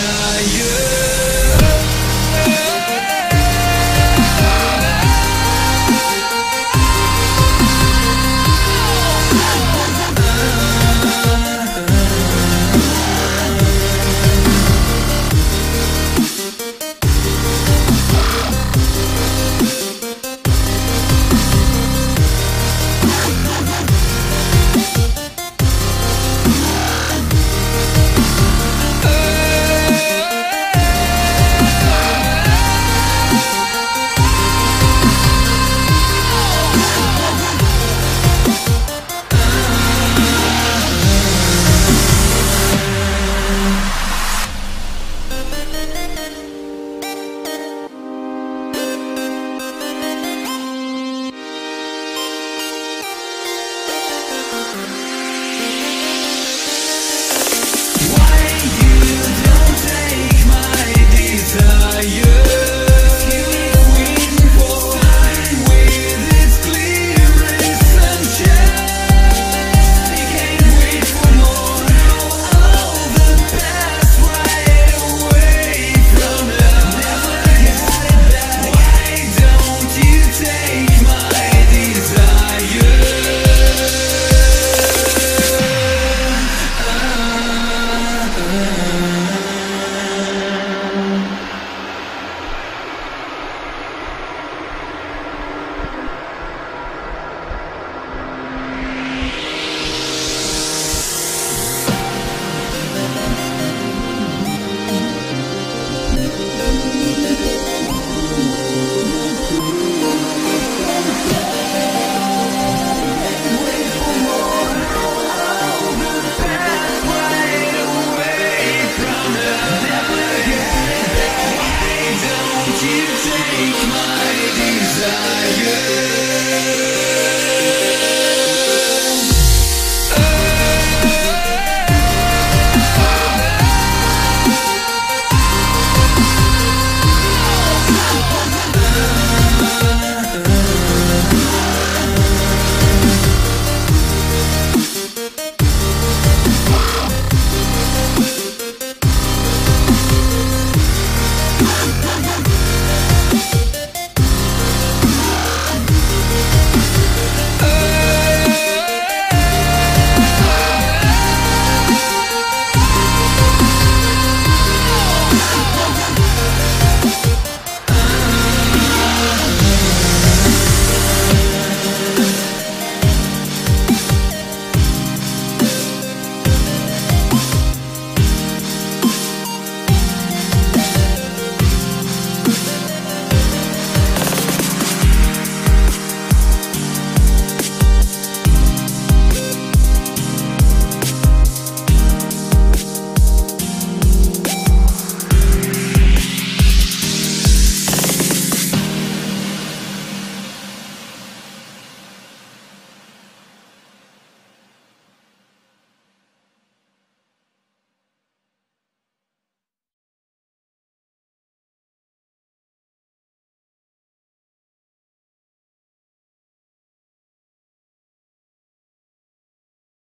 die time